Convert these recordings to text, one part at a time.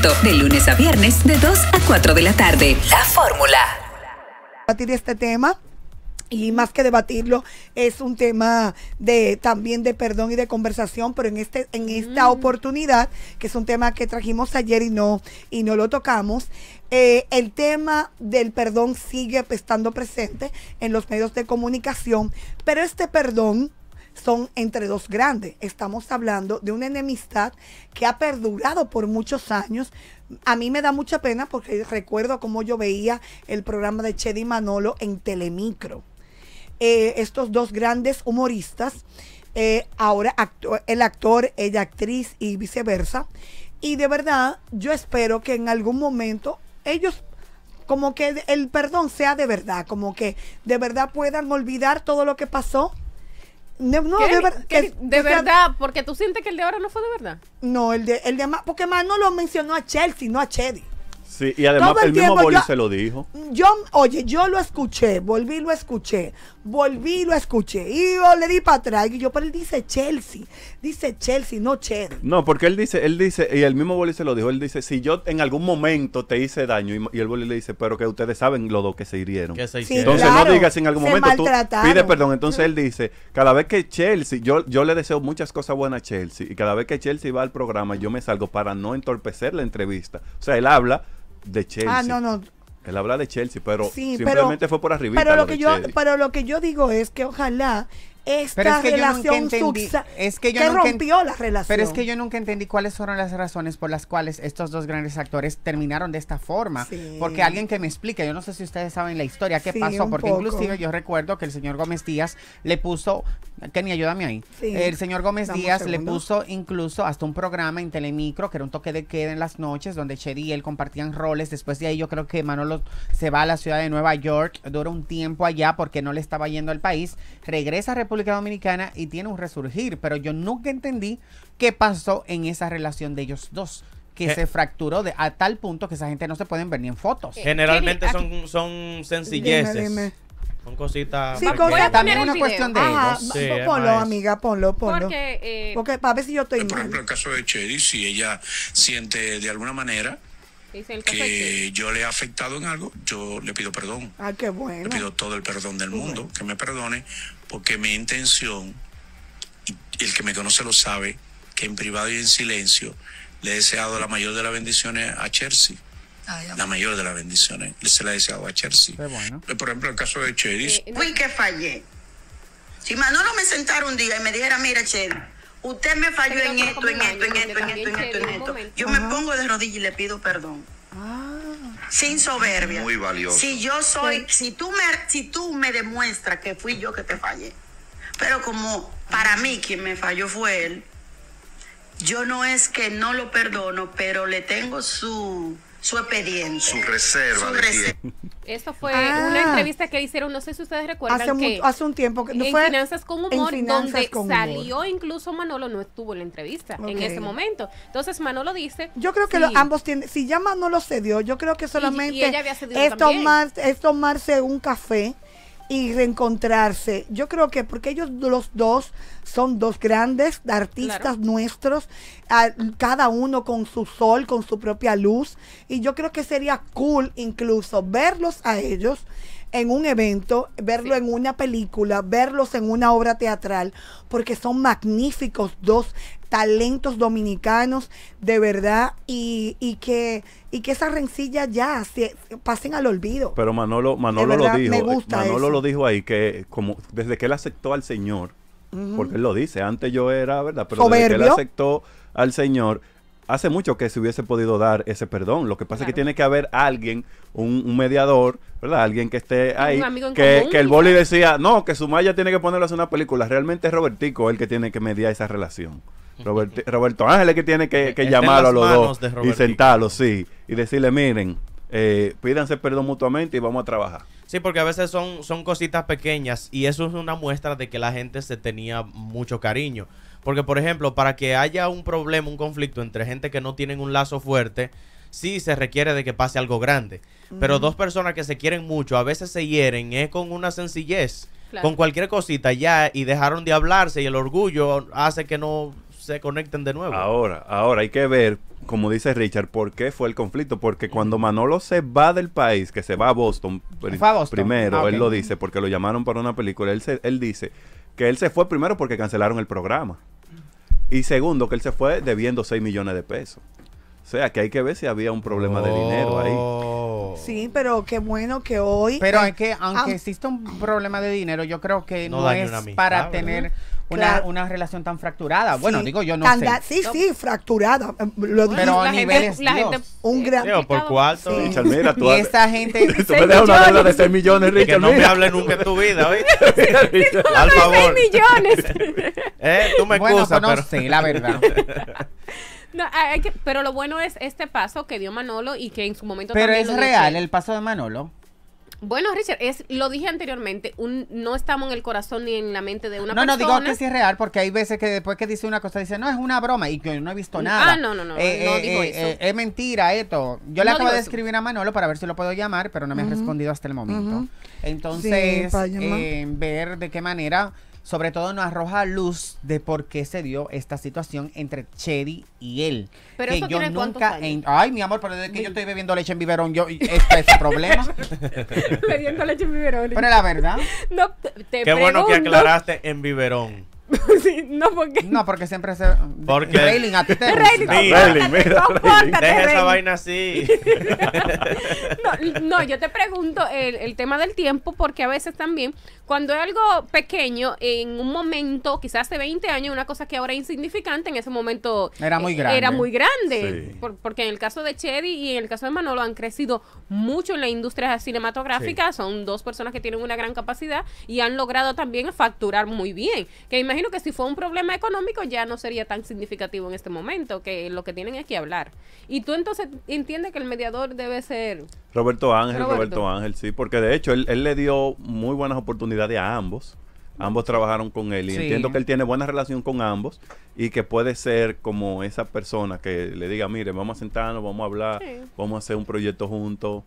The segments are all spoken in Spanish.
De lunes a viernes, de 2 a 4 de la tarde. La fórmula. Debatir este tema. Y más que debatirlo, es un tema de también de perdón y de conversación, pero en este en esta Mm. oportunidad, que es un tema que trajimos ayer y no y no lo tocamos, eh, el tema del perdón sigue estando presente en los medios de comunicación, pero este perdón son entre dos grandes. Estamos hablando de una enemistad que ha perdurado por muchos años. A mí me da mucha pena porque recuerdo cómo yo veía el programa de Chedi Manolo en Telemicro. Eh, estos dos grandes humoristas, eh, ahora acto- el actor, ella actriz y viceversa. Y de verdad, yo espero que en algún momento ellos como que el perdón sea de verdad, como que de verdad puedan olvidar todo lo que pasó. No, de, ver- de verdad, porque tú sientes que el de ahora no fue de verdad. No, el de, el de porque Manolo mencionó a Chelsea, no a Chedi. Sí, y además Todo el el, mismo tiempo Boli yo- se lo dijo. Yo, oye, yo lo escuché, volví y lo escuché, volví y lo escuché, y yo le di para atrás, y yo, pero él dice Chelsea, dice Chelsea, no Chedi. No, porque él dice, él dice, y el mismo Boli se lo dijo, él dice, si yo en algún momento te hice daño, y, y el Boli le dice, pero que ustedes saben los dos que se hirieron. Que se Sí. Entonces claro, no digas si en algún momento tú pide perdón. Entonces él dice, cada vez que Chelsea, yo, yo le deseo muchas cosas buenas a Chelsea, y cada vez que Chelsea va al programa, yo me salgo para no entorpecer la entrevista. O sea, él habla de Chelsea. Ah, no, no. Él habla de Chelsea, pero Sí, simplemente pero- fue por arribita Pero lo lo que yo, Chelsea. pero lo que yo digo es que ojalá esta Pero es que yo nunca relación entendí- es que yo que nunca rompió la relación. Pero es que yo nunca entendí cuáles fueron las razones por las cuales estos dos grandes actores terminaron de esta forma. Sí. Porque alguien que me explique, yo no sé si ustedes saben la historia, qué Sí, pasó, porque poco. inclusive yo recuerdo que el señor Gómez Díaz le puso, Kenny, ayúdame ahí. Sí. El señor Gómez Díaz le puso incluso hasta un programa en Telemicro, que era un toque de queda en las noches, donde Cheri y él compartían roles. Después de ahí yo creo que Manolo se va a la ciudad de Nueva York, dura un tiempo allá porque no le estaba yendo al país, regresa a República Dominicana y tiene un resurgir, pero yo nunca entendí qué pasó en esa relación de ellos dos, que Je- se fracturó de, a tal punto que esa gente no se pueden ver ni en fotos. Generalmente Kenny, son, son sencilleces. Dime, dime. Son cositas. Sí, cosas- También una video. cuestión de Ajá. Sí, es ponlo, amiga, ponlo, ponlo. Porque eh, Porque para ver si yo estoy Por ejemplo, mal. el caso de Chedi, si ella siente de alguna manera que yo le he afectado en algo, yo le pido perdón. Ah, qué bueno. Le pido todo el perdón del mundo, que me perdone, porque mi intención, y el que me conoce lo sabe, que en privado y en silencio le he deseado la mayor de las bendiciones a Chelsea. La mayor de las bendiciones. Se la he deseado a Chelsea. Qué bueno. Por ejemplo, el caso de Chedi, Eh, Fui que fallé. Si Manolo me sentara un día y me dijera, mira, Chedi, usted me falló en esto, en esto, en esto, en esto, en esto, en esto. Yo me pongo de rodillas y le pido perdón. Sin soberbia. Muy valioso. Si yo soy, si tú me, si tú me demuestras que fui yo que te fallé, pero como para mí quien me falló fue él, yo no es que no lo perdono, pero le tengo su, su expediente. Su reserva Su de reserva. tiempo. Esto fue Ah. una entrevista que hicieron, no sé si ustedes recuerdan Hace, que hace un tiempo que no en fue Finanzas con en Humor, Finanzas donde con Humor. salió incluso Manolo, no estuvo en la entrevista en ese momento. Entonces Manolo dice... Yo creo que sí, lo- ambos tienen, si ya no lo cedió, yo creo que solamente y ella había cedido es, también. tomar, es tomarse un café y reencontrarse. Yo creo que porque ellos los dos son dos grandes artistas Claro. nuestros, a- cada uno con su sol, con su propia luz, y yo creo que sería cool incluso verlos a ellos en un evento, verlo Sí. en una película, verlos en una obra teatral, porque son magníficos dos talentos dominicanos de verdad y, y que y que esas rencillas ya se, pasen al olvido. Pero Manolo, Manolo verdad, lo dijo. me gusta Manolo eso. lo dijo ahí que como desde que él aceptó al Señor, porque él lo dice, antes yo era, ¿verdad? Pero desde que él aceptó al Señor, hace mucho que se hubiese podido dar ese perdón. Lo que pasa es que tiene que haber alguien, un, un mediador, ¿verdad? Alguien que esté Un ahí. amigo en Que, común, que el boli decía, no, que Sumaya tiene que ponerlo a hacer una película. Realmente es Robertico el que tiene que mediar esa relación. Robert- Roberto Ángel es que tiene que, que Está en llamarlo a los dos y sentarlos, sí. Y decirle, miren, eh, pídanse perdón mutuamente y vamos a trabajar. Sí, porque a veces son, son cositas pequeñas y eso es una muestra de que la gente se tenía mucho cariño. Porque, por ejemplo, para que haya un problema, un conflicto entre gente que no tienen un lazo fuerte, sí se requiere de que pase algo grande. Pero dos personas que se quieren mucho, a veces se hieren, es con una sencillez. Claro. Con cualquier cosita ya y dejaron de hablarse y el orgullo hace que no se conecten de nuevo. Ahora, ahora hay que ver, como dice Richard, por qué fue el conflicto. Porque cuando Manolo se va del país, que se va a Boston, a Boston. primero, Ah, él lo dice, porque lo llamaron para una película, él, se- él dice que él se fue primero porque cancelaron el programa. Y segundo, que él se fue debiendo 6 millones de pesos. O sea, que hay que ver si había un problema de dinero ahí. Oh. Sí, pero qué bueno que hoy. Pero eh, es que aunque ah, exista un problema de dinero, yo creo que No es para ¿verdad? Una, Claro. una relación tan fracturada. Bueno, sí, digo yo no tan sé. Sí, sí, fracturada. eh, Lo Pero la niveles gente, la Dios. gente Un gran- Digo, por cuarto. Sí. Richard, mira, tú, Y esa gente... tú me dejas una deuda de 6 millones, Que Richard. no me mira. hable nunca en tu vida, ¿oíste? Al ¡Seis favor. millones! Eh, tú me bueno, excusas, pues no pero... sé, la verdad. No, hay que- pero lo bueno es este paso que dio Manolo y que en su momento Pero también es lo real el paso de Manolo. Bueno, Richard, es, lo dije anteriormente, un, no estamos en el corazón ni en la mente de una no, no, persona. digo que sí es real porque hay veces que después que dice una cosa dice, no, es una broma y que yo no he visto nada. Ah, no, no, no, no Eh, eh, digo eh, eso. eh, es mentira esto. Yo le No acabo de eso. escribir a Manolo para ver si lo puedo llamar, pero no me ha respondido hasta el momento. Entonces, Sí, eh, ver de qué manera, sobre todo nos arroja luz de por qué se dio esta situación entre Chedi y él. Pero que eso yo tiene nunca... años? en- ay, mi amor, pero desde que yo estoy bebiendo leche en biberón, yo... Este es el problema. Bebiendo leche en biberón. pero la verdad... No, te, te Qué bueno que aclaraste en biberón. Sí, no, porque... No, porque siempre se... Porque- Railing, a ti te gusta. Mira, Deja esa vaina así. No, no, yo te pregunto el, el tema del tiempo porque a veces también cuando es algo pequeño, en un momento, quizás hace 20 años, una cosa que ahora es insignificante, en ese momento Era muy eh, grande. Era muy grande. Sí. Por- porque en el caso de Chedi y en el caso de Manolo han crecido mucho en la industria cinematográfica, son dos personas que tienen una gran capacidad y han logrado también facturar muy bien. Que imagino que si fue un problema económico ya no sería tan significativo en este momento, que lo que tienen es que hablar. Y tú entonces entiendes que el mediador debe ser... Roberto Ángel, Roberto. Roberto, Ángel, sí, porque de hecho él, él le dio muy buenas oportunidades a ambos. Ambos trabajaron con él y Sí. entiendo que él tiene buena relación con ambos y que puede ser como esa persona que le diga, mire, vamos a sentarnos, vamos a hablar, Sí. vamos a hacer un proyecto juntos.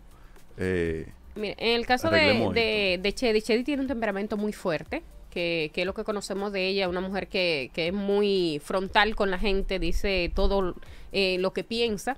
eh, Mire, en el caso de, de Chedi, Chedi tiene un temperamento muy fuerte, que, que es lo que conocemos de ella, una mujer que, que es muy frontal con la gente, dice todo eh, lo que piensa.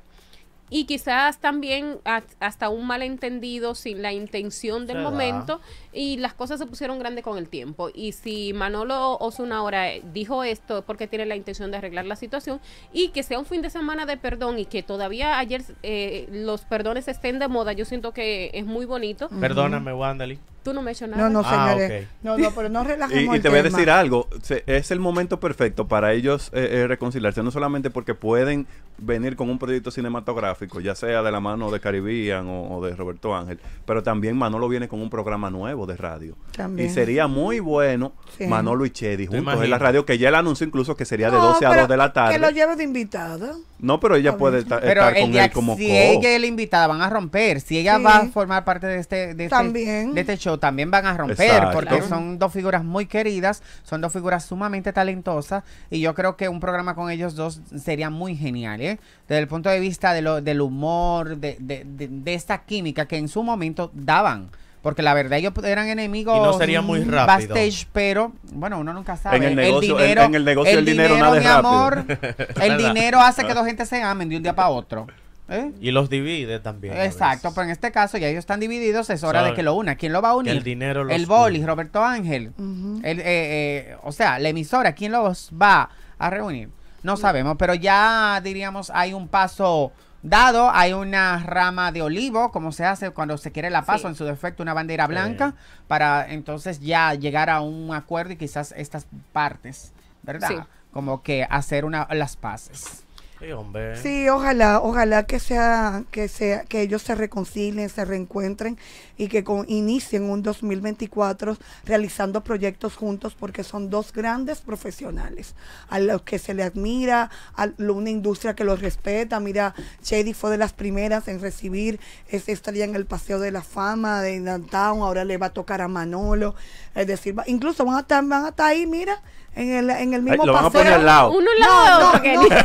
Y quizás también ha- hasta un malentendido sin la intención del Se momento y las cosas se pusieron grandes con el tiempo. Y si Manolo Osuna ahora dijo esto es porque tiene la intención de arreglar la situación y que sea un fin de semana de perdón y que todavía ayer eh, los perdones estén de moda, yo siento que es muy bonito. Perdóname, Wandeli. Tú no me has hecho nada. No, no, Ah, señores. No, no, pero no relajemos Y, y el te voy a decir algo, se- es el momento perfecto para ellos eh, eh, reconciliarse, no solamente porque pueden venir con un proyecto cinematográfico, ya sea de la mano de Caribbean o, o de Roberto Ángel, pero también Manolo viene con un programa nuevo de radio. También. Y sería muy bueno Sí. Manolo y Chedi juntos en la radio, que ya él anunció incluso que sería de No, 12 a pero 2 de la Que lo tarde. lleve de invitada. No, pero ella puede Pero estar el con día, él como si co. ella es la invitada, van a romper. Si ella Sí. va a formar parte de este, de, este, También. de este show, también van a romper. Exacto. Porque son dos figuras muy queridas, son dos figuras sumamente talentosas. Y yo creo que un programa con ellos dos sería muy genial, ¿eh? Desde el punto de vista de lo, del humor, de, de, de, de esta química que en su momento daban. Porque la verdad ellos eran enemigos Y no sería muy mm, rápido. backstage, pero bueno, uno nunca sabe. En el negocio- en- en el negocio el dinero nada es mi rápido. amor, el dinero hace que dos gente se amen de un día para otro. ¿Eh? Y los divide también. Exacto, pero en este caso ya ellos están divididos, es hora de que lo una. ¿Quién lo va a unir? el dinero los El boli, une. Roberto Ángel. Ujú. El, eh, eh, o sea, la emisora, ¿quién los va a reunir? No sabemos, pero ya diríamos hay un paso dado, hay una rama de olivo, como se hace cuando se quiere la paz Sí. o en su defecto una bandera blanca, para entonces ya llegar a un acuerdo y quizás estas partes, ¿verdad? Sí. Como que hacer una, las paces. Sí, hombre. Sí, ojalá, ojalá que sea, que sea, que ellos se reconcilien, se reencuentren y que con- inicien un 2024 realizando proyectos juntos porque son dos grandes profesionales a los que se le admira, a una industria que los respeta. Mira, Shady fue de las primeras en recibir esa estrella en el Paseo de la Fama de Downtown, ahora le va a tocar a Manolo, es decir, va- incluso van a estar, van a estar ahí, mira, en el, en el Ay, mismo lo van a paseo. poner al lado. Uno al lado de No, otro,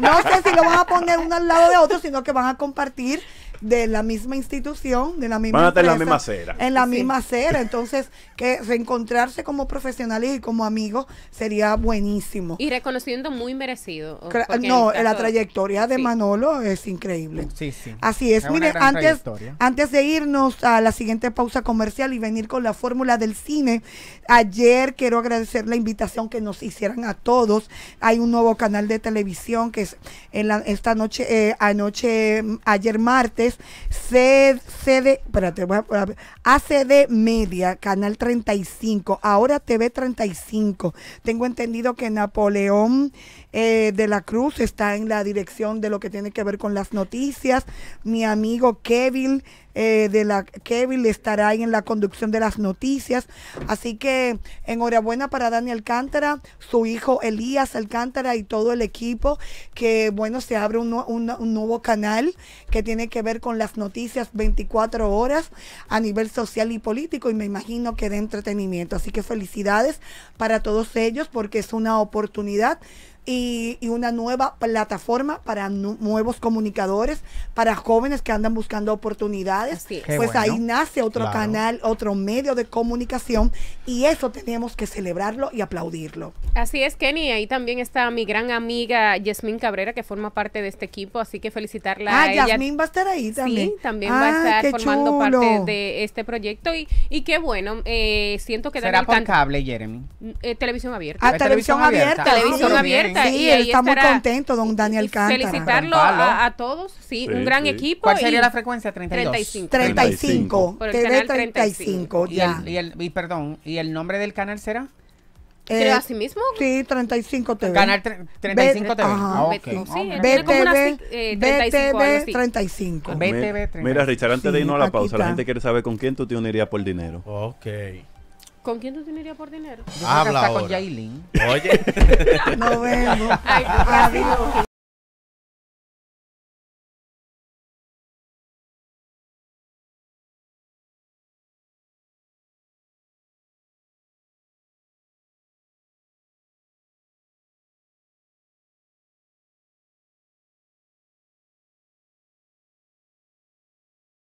no, no, no sé si lo van a poner uno al lado de otro, sino que van a compartir de la misma institución, de la misma Van a estar en la empresa, misma acera. En la Sí. misma acera. Entonces, que reencontrarse como profesionales y como amigos sería buenísimo. Y reconociendo muy merecido. No, la trayectoria de Sí. Manolo es increíble. Sí, sí. Así es. Mire, antes, antes de irnos a la siguiente pausa comercial y venir con la fórmula del cine, ayer quiero agradecer la invitación que nos hicieran a todos. Hay un nuevo canal de televisión que es en la, esta noche, eh, anoche, mm, ayer martes, C- CD, espérate, voy a- ACD Media, Canal 35, ahora TV 35. Tengo entendido que Napoleón eh, de la Cruz está en la dirección de lo que tiene que ver con las noticias. Mi amigo Kevin eh, de la Kevin estará ahí en la conducción de las noticias. Así que enhorabuena para Dani Alcántara, su hijo Elías Alcántara y todo el equipo, que bueno, se abre un, un- un nuevo canal que tiene que ver con las noticias 24 horas a nivel social y político y me imagino que de entretenimiento. Así que felicidades para todos ellos porque es una oportunidad y, y una nueva plataforma para nu- nuevos comunicadores, para jóvenes que andan buscando oportunidades. Pues bueno. ahí nace otro Claro. canal, otro medio de comunicación y eso tenemos que celebrarlo y aplaudirlo. Así es, Kenny. Ahí también está mi gran amiga Yasmín Cabrera, que forma parte de este equipo, así que felicitarla Ah, a ella. Yasmín va a estar ahí también. Sí, también va a Ah, estar formando chulo. parte de este proyecto y, y qué bueno, eh, siento que Será por cable, Jeremy. eh, televisión abierta. Ah, ¿Hay televisión televisión abierta. abierta? Televisión sí. Abierta. Sí, y él está muy contento, don Daniel Y Cántara. Felicitarlo a, a todos, sí, Sí, un gran sí. equipo. ¿Cuál sería y la frecuencia? 32. 35. 35, Por el TV canal 35, Y ya. el, y el- y perdón, ¿y el nombre del canal será? Creo Eh, así mismo. Sí, 35 TV. Canal tre- 35 TV. Ajá. Ah, ok. Sí, ok. él tiene como unas, BTV, eh, 35 algo BTV así. 35. Ve- Mi- BTV Mira, 35. Richard, antes de Sí, irnos a la pausa, la está. gente quiere saber con quién tú te unirías por dinero. Ok. ¿Con quién tú te unirías por dinero? Yo creo que Habla está con ahora. Yailin. Oye. Nos vemos. Ay, Adiós.